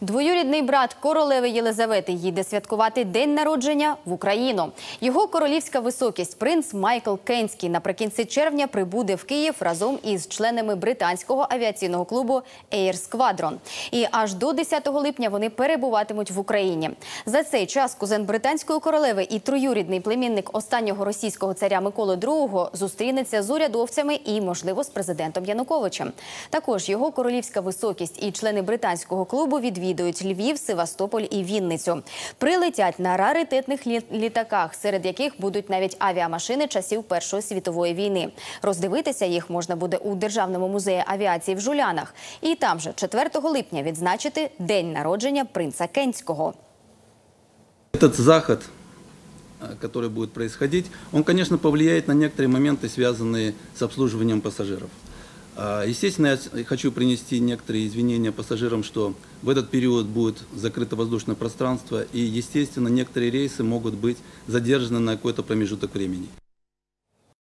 Двоюрідний брат королеви Єлизавети їде святкувати день народження в Україну. Його королівська високість принц Майкл Кенський наприкінці червня прибуде в Київ разом із членами британського авіаційного клубу Air Squadron. І аж до 10 липня вони перебуватимуть в Україні. За цей час кузен британської королеви і троюрідний племінник останнього російського царя Миколи II зустрінеться з урядовцями і, можливо, з президентом Януковичем. Також його королівська високість і члени британського клубу відвідують Львів, Севастополь і Вінницю. Прилетять на раритетних лі- літаках, серед яких будуть навіть авіамашини часів Першої світової війни. Роздивитися їх можна буде у Державному музеї авіації в Жулянах. І там же 4 липня відзначити день народження принца Кенського. Этот заход, э, который будет происходить, он, конечно, повлияет на некоторые моменты, связанные с обслуживанием пассажиров. А, Естественно, я хочу принести некоторые извинения пассажирам, что в этот период будет закрыто воздушное пространство, и, естественно, некоторые рейсы могут быть задержаны на какой-то промежуток времени.